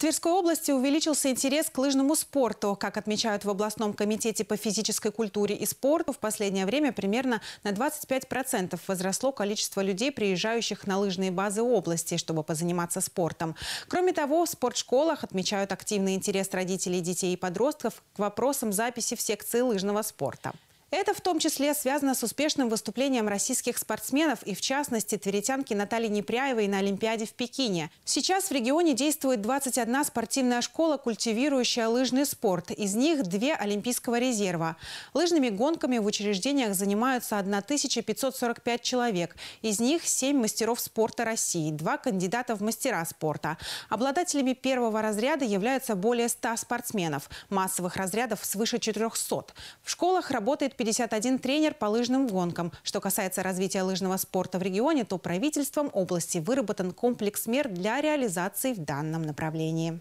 Тверской области увеличился интерес к лыжному спорту. Как отмечают в областном комитете по физической культуре и спорту, в последнее время примерно на 25% возросло количество людей, приезжающих на лыжные базы области, чтобы позаниматься спортом. Кроме того, в спортшколах отмечают активный интерес родителей, детей и подростков к вопросам записи в секции лыжного спорта. Это в том числе связано с успешным выступлением российских спортсменов и, в частности, тверитянки Натальи Непряевой на Олимпиаде в Пекине. Сейчас в регионе действует 21 спортивная школа, культивирующая лыжный спорт. Из них две Олимпийского резерва. Лыжными гонками в учреждениях занимаются 1545 человек. Из них 7 мастеров спорта России, два кандидата в мастера спорта. Обладателями первого разряда являются более 100 спортсменов. Массовых разрядов свыше 400. В школах работает 51 тренер по лыжным гонкам. Что касается развития лыжного спорта в регионе, то правительством области выработан комплекс мер для реализации в данном направлении.